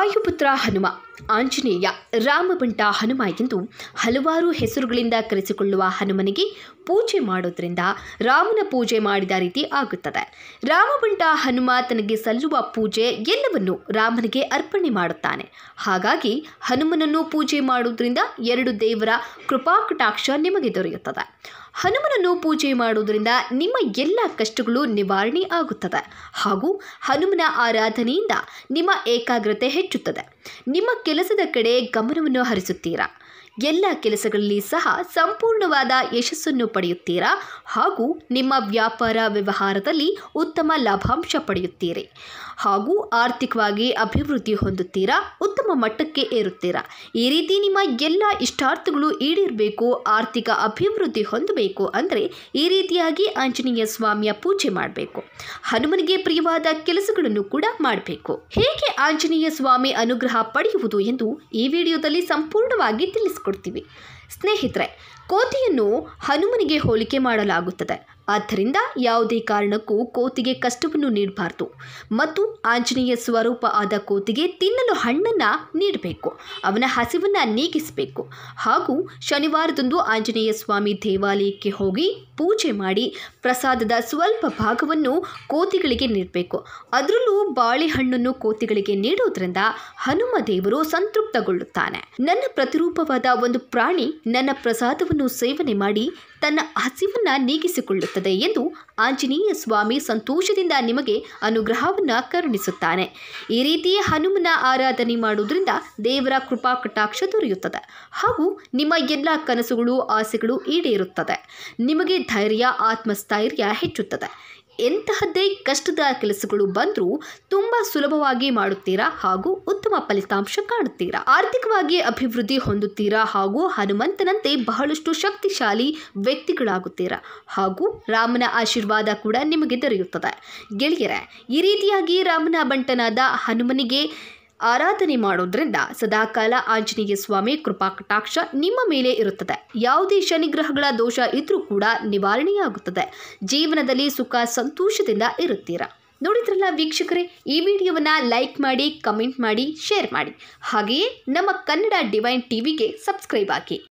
ವಾಯುಪುತ್ರ ಹನುಮ, ಆಂಜನೇಯ, ರಾಮಬಂಟ ಹನುಮ ಎಂದು ಹಲವಾರು ಹೆಸರುಗಳಿಂದ ಕರೆಸಿಕೊಳ್ಳುವ ಹನುಮನಿಗೆ ಪೂಜೆ ಮಾಡೋದ್ರಿಂದ ರಾಮನ ಪೂಜೆ ಮಾಡಿದ ರೀತಿ ಆಗುತ್ತದೆ. ರಾಮಬಂಟ ಹನುಮ ತನಗೆ ಸಲ್ಲುವ ಪೂಜೆ ಎಲ್ಲವನ್ನು ರಾಮನಿಗೆ ಅರ್ಪಣೆ ಮಾಡುತ್ತಾನೆ. ಹಾಗಾಗಿ ಹನುಮನನ್ನು ಪೂಜೆ ಮಾಡುವುದರಿಂದ ಎರಡು ದೇವರ ಕೃಪಾಕಟಾಕ್ಷ ನಿಮಗೆ ದೊರೆಯುತ್ತದೆ. ಹನುಮನನ್ನು ಪೂಜೆ ಮಾಡುವುದರಿಂದ ನಿಮ್ಮ ಎಲ್ಲ ಕಷ್ಟಗಳು ನಿವಾರಣೆ ಆಗುತ್ತದೆ ಹಾಗೂ ಹನುಮನ ಆರಾಧನೆಯಿಂದ ನಿಮ್ಮ ಏಕಾಗ್ರತೆ ಹೆಚ್ಚುತ್ತದೆ. ನಿಮ್ಮ ಕೆಲಸದ ಕಡೆ ಗಮನವನ್ನು ಹರಿಸುತ್ತೀರಾ? ಎಲ್ಲ ಕೆಲಸಗಳಲ್ಲಿ ಸಹ ಸಂಪೂರ್ಣವಾದ ಯಶಸ್ಸನ್ನು ಪಡೆಯುತ್ತೀರಾ? ಹಾಗೂ ನಿಮ್ಮ ವ್ಯಾಪಾರ ವ್ಯವಹಾರದಲ್ಲಿ ಉತ್ತಮ ಲಾಭಾಂಶ ಪಡೆಯುತ್ತೀರಿ. ಹಾಗೂ ಆರ್ಥಿಕವಾಗಿ ಅಭಿವೃದ್ಧಿ ಹೊಂದುತ್ತೀರಾ? ಉತ್ತಮ ಮಟ್ಟಕ್ಕೆ ಏರುತ್ತೀರಾ? ಈ ರೀತಿ ನಿಮ್ಮ ಎಲ್ಲ ಇಷ್ಟಾರ್ಥಗಳು ಈಡೇರಬೇಕು, ಆರ್ಥಿಕ ಅಭಿವೃದ್ಧಿ ಹೊಂದಬೇಕು ಅಂದರೆ ಈ ರೀತಿಯಾಗಿ ಆಂಜನೇಯ ಸ್ವಾಮಿಯ ಪೂಜೆ ಮಾಡಬೇಕು. ಹನುಮನಿಗೆ ಪ್ರಿಯವಾದ ಕೆಲಸಗಳನ್ನು ಕೂಡ ಮಾಡಬೇಕು. ಹೇಗೆ ಆಂಜನೇಯ ಸ್ವಾಮಿ ಅನುಗ್ರಹ ಪಡೆಯುವುದು ಎಂದು ಈ ವಿಡಿಯೋದಲ್ಲಿ ಸಂಪೂರ್ಣವಾಗಿ ತಿಳಿಸ್ಕೊಡ್ತೀವಿ. ಸ್ನೇಹಿತರೆ ಕೋತಿಯನ್ನು ಹನುಮನಿಗೆ ಹೋಲಿಕೆ ಮಾಡಲಾಗುತ್ತದೆ. ಆದ್ದರಿಂದ ಯಾವುದೇ ಕಾರಣಕ್ಕೂ ಕೋತಿಗೆ ಕಷ್ಟವನ್ನು ನೀಡಬಾರ್ದು. ಮತ್ತು ಆಂಜನೇಯ ಸ್ವರೂಪ ಆದ ಕೋತಿಗೆ ತಿನ್ನಲು ಹಣ್ಣನ್ನು ನೀಡಬೇಕು. ಅವನ ಹಸಿವನ್ನು ನೀಗಿಸಬೇಕು. ಹಾಗೂ ಶನಿವಾರದಂದು ಆಂಜನೇಯ ಸ್ವಾಮಿ ದೇವಾಲಯಕ್ಕೆ ಹೋಗಿ ಪೂಜೆ ಮಾಡಿ ಪ್ರಸಾದದ ಸ್ವಲ್ಪ ಭಾಗವನ್ನು ಕೋತಿಗಳಿಗೆ ನೀಡಬೇಕು. ಅದರಲ್ಲೂ ಬಾಳೆಹಣ್ಣನ್ನು ಕೋತಿಗಳಿಗೆ ನೀಡುವುದರಿಂದ ಹನುಮ ದೇವರು ಸಂತೃಪ್ತಗೊಳ್ಳುತ್ತಾನೆ. ನನ್ನ ಪ್ರತಿರೂಪವಾದ ಒಂದು ಪ್ರಾಣಿ ನನ್ನ ಪ್ರಸಾದವನ್ನು ಸೇವನೆ ಮಾಡಿ ತನ್ನ ಹಸಿವನ್ನು ನೀಗಿಸಿಕೊಳ್ಳುತ್ತದೆ. ಎಂದು ಆಂಜನೇಯ ಸ್ವಾಮಿ ಸಂತೋಷದಿಂದ ನಿಮಗೆ ಅನುಗ್ರಹವನ್ನು ಕರುಣಿಸುತ್ತಾನೆ. ಈ ರೀತಿ ಹನುಮನ ಆರಾಧನೆ ಮಾಡುವುದರಿಂದ ದೇವರ ಕೃಪಾ ಕಟಾಕ್ಷ ದೊರೆಯುತ್ತದೆ ಹಾಗೂ ನಿಮ್ಮ ಎಲ್ಲ ಕನಸುಗಳು, ಆಸೆಗಳು ಈಡೇರುತ್ತದೆ. ನಿಮಗೆ ಧೈರ್ಯ, ಆತ್ಮಸ್ಥೈರ್ಯ ಹೆಚ್ಚುತ್ತದೆ. ಎಂತಹದ್ದೇ ಕಷ್ಟದ ಕೆಲಸಗಳು ಬಂದರೂ ತುಂಬ ಸುಲಭವಾಗಿ ಮಾಡುತ್ತೀರಾ ಹಾಗೂ ಉತ್ತಮ ಫಲಿತಾಂಶ ಕಾಣುತ್ತೀರಾ? ಆರ್ಥಿಕವಾಗಿ ಅಭಿವೃದ್ಧಿ ಹೊಂದುತ್ತೀರಾ ಹಾಗೂ ಹನುಮಂತನಂತೆ ಬಹಳಷ್ಟು ಶಕ್ತಿಶಾಲಿ ವ್ಯಕ್ತಿಗಳಾಗುತ್ತೀರಾ? ಹಾಗೂ ರಾಮನ ಆಶೀರ್ವಾದ ಕೂಡ ನಿಮಗೆ ದೊರೆಯುತ್ತದೆ. ಗೆಳೆಯರೇ, ಈ ರೀತಿಯಾಗಿ ರಾಮನ ಬಂಟನಾದ ಹನುಮನಿಗೆ ಆರಾಧನೆ ಮಾಡೋದ್ರಿಂದ ಸದಾಕಾಲ ಆಂಜನೇಯ ಸ್ವಾಮಿ ಕೃಪಾ ಕಟಾಕ್ಷ ನಿಮ್ಮ ಮೇಲೆ ಇರುತ್ತದೆ. ಯಾವುದೇ ಶನಿಗ್ರಹಗಳ ದೋಷ ಇದ್ರೂ ಕೂಡ ನಿವಾರಣೆಯಾಗುತ್ತದೆ. ಜೀವನದಲ್ಲಿ ಸುಖ, ಸಂತೋಷದಿಂದ ಇರುತ್ತೀರಾ? ನೋಡಿದ್ರಲ್ಲ ವೀಕ್ಷಕರೇ, ಈ ವಿಡಿಯೋವನ್ನು ಲೈಕ್ ಮಾಡಿ, ಕಮೆಂಟ್ ಮಾಡಿ, ಶೇರ್ ಮಾಡಿ. ಹಾಗೆಯೇ ನಮ್ಮ ಕನ್ನಡ ಡಿವೈನ್ ಟಿವಿಗೆ ಸಬ್ಸ್ಕ್ರೈಬ್ ಆಗಿ